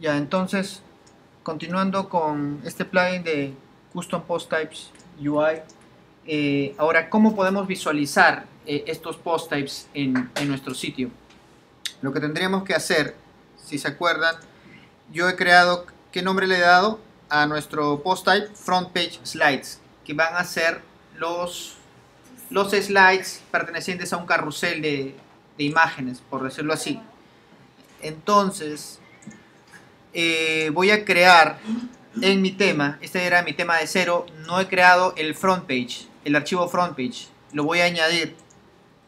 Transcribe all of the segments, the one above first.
Ya, entonces, continuando con este plugin de Custom Post Types UI, eh, ahora, ¿cómo podemos visualizar eh, estos post types en, en nuestro sitio? Lo que tendríamos que hacer, si se acuerdan, yo he creado, ¿qué nombre le he dado? A nuestro post type front page slides, que van a ser los, los slides pertenecientes a un carrusel de, de imágenes, por decirlo así. Entonces, eh, voy a crear en mi tema, este era mi tema de cero, no he creado el front page, el archivo front page, lo voy a añadir.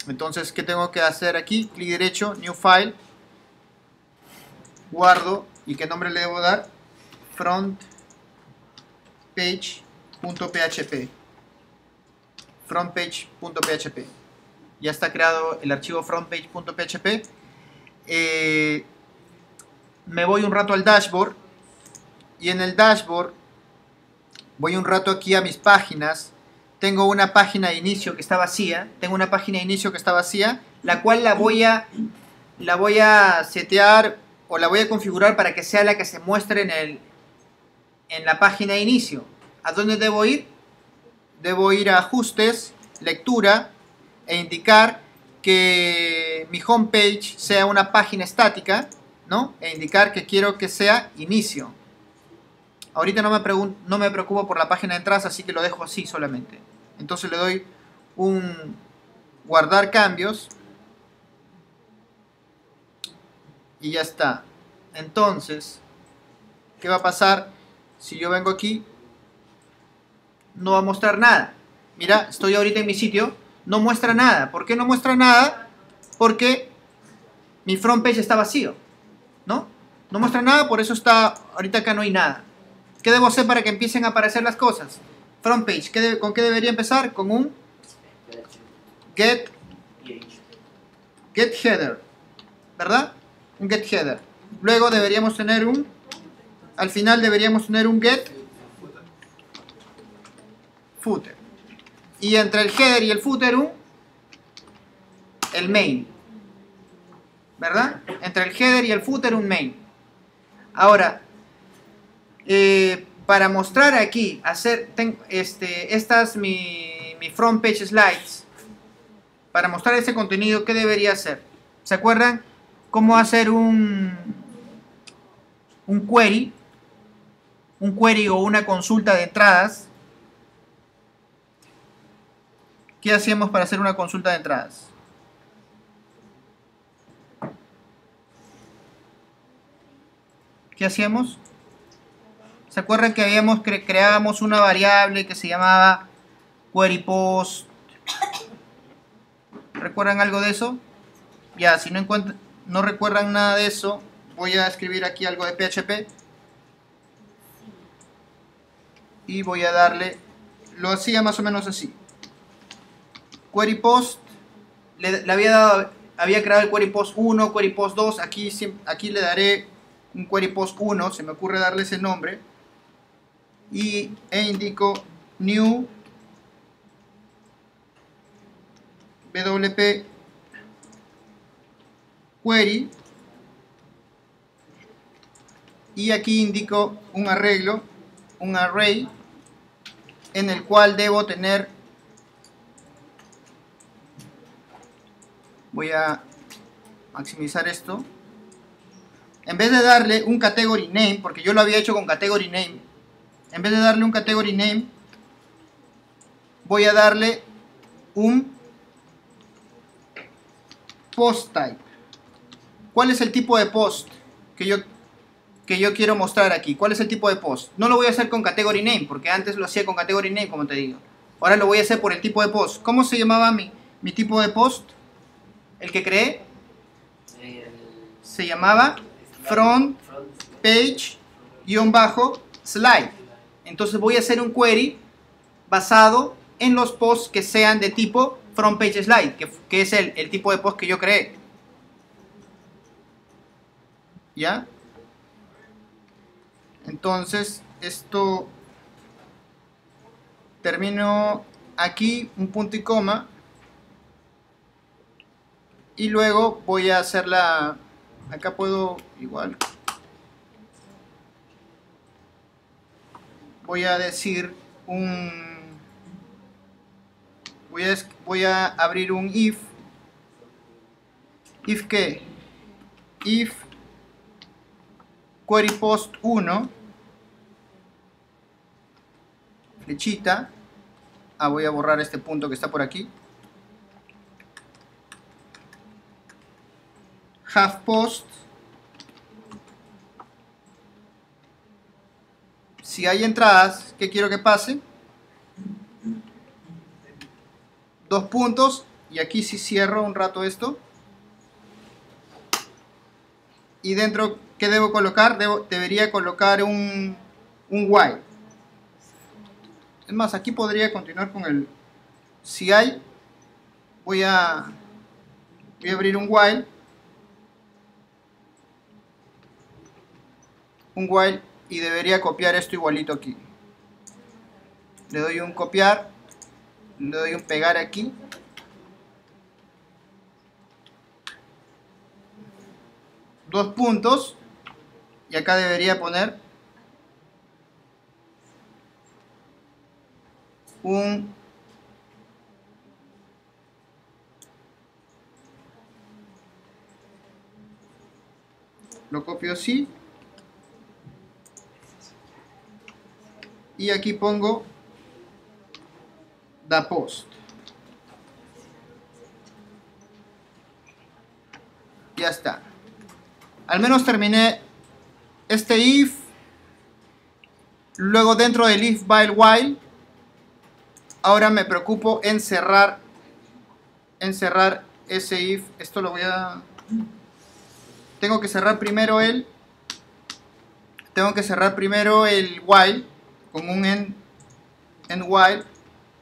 Entonces, ¿qué tengo que hacer aquí? Clic derecho, New File, guardo, ¿y qué nombre le debo dar? Front page.php frontpage.php ya está creado el archivo frontpage.php eh, me voy un rato al dashboard y en el dashboard voy un rato aquí a mis páginas. Tengo una página de inicio que está vacía tengo una página de inicio que está vacía la cual la voy a la voy a setear o la voy a configurar para que sea la que se muestre en el en la página de inicio. ¿a dónde debo ir? debo ir a ajustes lectura e indicar que mi homepage sea una página estática ¿no? E indicar que quiero que sea inicio. Ahorita no me, no me preocupo por la página de entrada, así que lo dejo así solamente. Entonces le doy un guardar cambios. Y ya está. Entonces, ¿qué va a pasar si yo vengo aquí? No va a mostrar nada. Mira, estoy ahorita en mi sitio. No muestra nada. ¿Por qué no muestra nada? Porque mi front page está vacío. ¿No? No muestra nada, por eso está, ahorita acá no hay nada. ¿Qué debo hacer para que empiecen a aparecer las cosas? Front page, ¿con qué debería empezar? Con un get, get header, ¿verdad? Un get header. Luego deberíamos tener un, al final deberíamos tener un get footer. Y entre el header y el footer un, el main. ¿Verdad? Entre el header y el footer un main. Ahora, eh, para mostrar aquí, hacer, este, estas mi, mi front page slides. Para mostrar ese contenido, ¿qué debería hacer? ¿Se acuerdan cómo hacer un, un query? Un query o una consulta de entradas. ¿Qué hacíamos para hacer una consulta de entradas? ¿Qué hacíamos? ¿Se acuerdan que habíamos creábamos una variable que se llamaba query post? ¿Recuerdan algo de eso? Ya, si no, no recuerdan nada de eso, voy a escribir aquí algo de PHP. Y voy a darle, lo hacía más o menos así. Query post, le, había, dado, había creado el query post 1, query post 2, aquí, aquí le daré un query post 1, se me ocurre darle ese nombre, y, e indico new wp query y aquí indico un arreglo, un array en el cual debo tener voy a maximizar esto en vez de darle un category name, porque yo lo había hecho con category name, en vez de darle un category name, voy a darle un post type. ¿Cuál es el tipo de post que yo, que yo quiero mostrar aquí? ¿Cuál es el tipo de post? No lo voy a hacer con category name, porque antes lo hacía con category name, como te digo. Ahora lo voy a hacer por el tipo de post. ¿Cómo se llamaba mi, mi tipo de post? El que creé. Se llamaba front page guion bajo slide. Entonces voy a hacer un query basado en los posts que sean de tipo front page slide, que, es el, el, tipo de post que yo creé. ¿Ya? Entonces, esto termino aquí, un punto y coma. Y luego voy a hacer la, acá puedo igual. Voy a decir un voy a, voy a abrir un if. If que if query post 1 flechita. Ah voy a borrar este punto que está por aquí. Half post si hay entradas, ¿qué quiero que pase? Dos puntos, y aquí si cierro un rato esto. Y dentro, ¿qué debo colocar? debería colocar un, un while. Es más, aquí podría continuar con el si hay. Voy a, voy a abrir un while. Un while y debería copiar esto igualito aquí. Le doy un copiar, le doy un pegar aquí. Dos puntos y acá debería poner un lo copio así y aquí pongo da post. Ya está. Al menos terminé este if luego dentro del if by while ahora me preocupo en cerrar en cerrar ese if. Esto lo voy a tengo que cerrar primero el tengo que cerrar primero el while con un end, while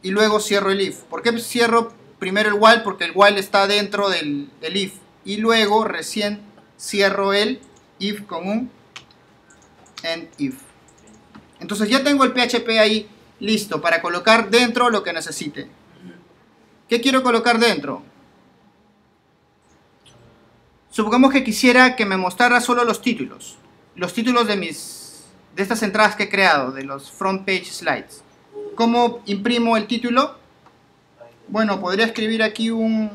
y luego cierro el if. ¿Por qué cierro primero el while? Porque el while está dentro del, if y luego recién cierro el if con un end if. Entonces ya tengo el PHP ahí listo para colocar dentro lo que necesite. ¿Qué quiero colocar dentro? Supongamos que quisiera que me mostrara solo los títulos. Los títulos de mis de estas entradas que he creado, de los front page slides. ¿Cómo imprimo el título? Bueno, podría escribir aquí un,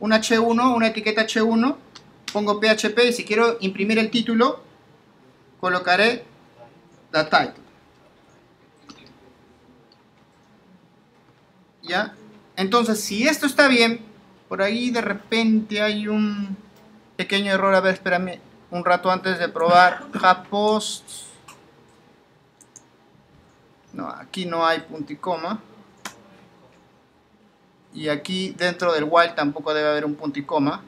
un H1, una etiqueta H1, pongo PHP y si quiero imprimir el título, colocaré the title. ¿Ya? Entonces, si esto está bien, por ahí de repente hay un pequeño error. A ver, espérame un rato antes de probar. post no, aquí no hay punto y coma. Y aquí dentro del while tampoco debe haber un punto y coma.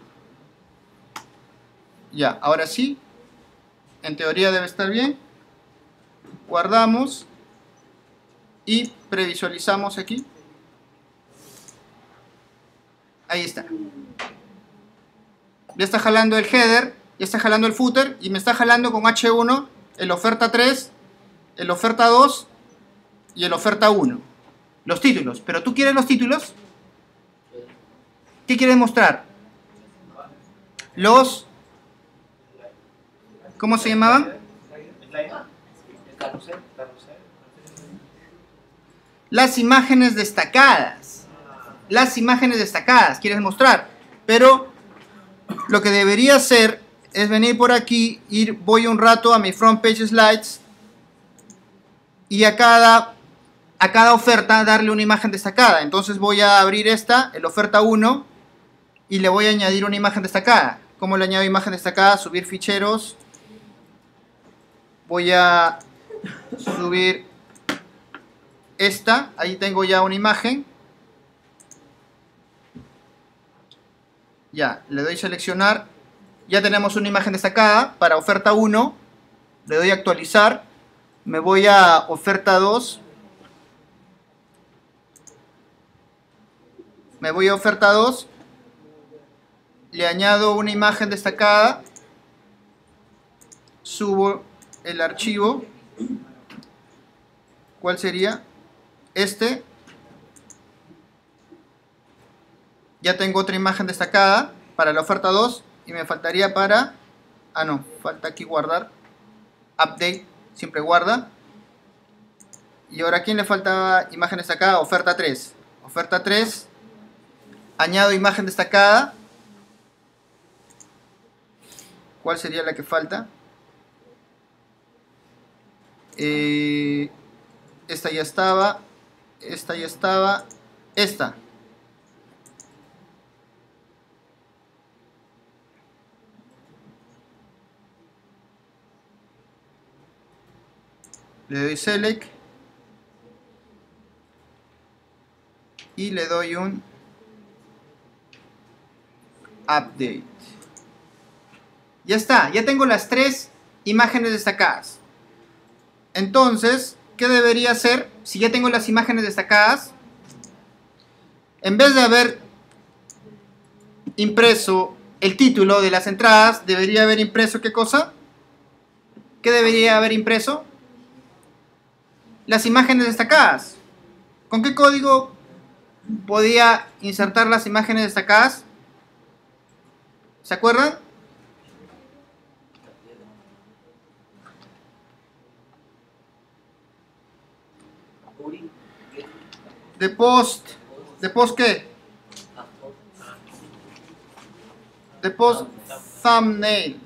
Ya, ahora sí. En teoría debe estar bien. Guardamos. Y previsualizamos aquí. Ahí está. Ya está jalando el header, ya está jalando el footer y me está jalando con H1 el oferta 3, el oferta 2 y el oferta 1. Los títulos. ¿Pero tú quieres los títulos? ¿Qué quieres mostrar? Los... ¿Cómo se llamaban? Las imágenes destacadas. Las imágenes destacadas quieres mostrar. Pero lo que debería hacer es venir por aquí, ir, voy un rato a mi front page slides y a cada a cada oferta darle una imagen destacada. Entonces voy a abrir esta, el oferta 1, y le voy a añadir una imagen destacada. ¿Cómo le añado imagen destacada? Subir ficheros. Voy a subir esta. Ahí tengo ya una imagen. Ya, le doy seleccionar. Ya tenemos una imagen destacada para oferta 1. Le doy actualizar. Me voy a oferta 2 me voy a oferta 2, le añado una imagen destacada, subo el archivo, ¿cuál sería? Este, ya tengo otra imagen destacada para la oferta 2 y me faltaría para, ah no, falta aquí guardar, update, siempre guarda, Y ahora, ¿a quién le faltaba imagen destacada? Oferta 3. Oferta 3. Añado imagen destacada. ¿Cuál sería la que falta? Eh, esta ya estaba. Esta ya estaba. Esta. Le doy select. Y le doy un update. Ya está, ya tengo las tres imágenes destacadas. Entonces, ¿qué debería hacer si ya tengo las imágenes destacadas? En vez de haber impreso el título de las entradas, debería haber impreso qué cosa? ¿Qué debería haber impreso? Las imágenes destacadas. ¿Con qué código podía insertar las imágenes destacadas? ¿Se acuerdan? De post. ¿De post qué? De post thumbnail.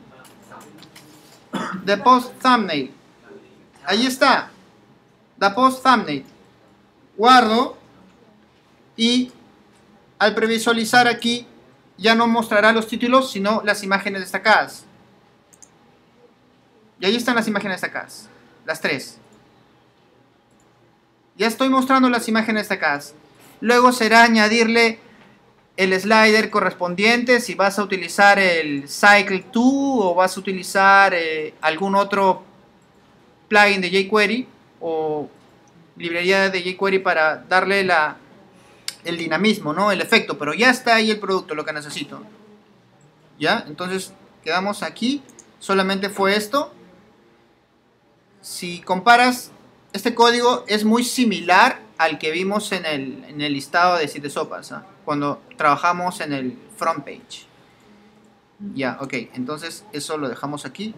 De post thumbnail. Ahí está. De post thumbnail. Guardo. Y al previsualizar aquí ya no mostrará los títulos, sino las imágenes destacadas. Y ahí están las imágenes destacadas. Las tres. Ya estoy mostrando las imágenes destacadas. Luego será añadirle el slider correspondiente, si vas a utilizar el Cycle 2 o vas a utilizar eh, algún otro plugin de jQuery o librería de jQuery para darle la, el dinamismo, ¿no? El efecto, pero ya está ahí el producto, lo que necesito. ¿Ya? Entonces, quedamos aquí. Solamente fue esto. Si comparas, este código es muy similar al que vimos en el, en el listado de siete sopas, ¿ah? cuando trabajamos en el front page. Ya, ok, entonces eso lo dejamos aquí.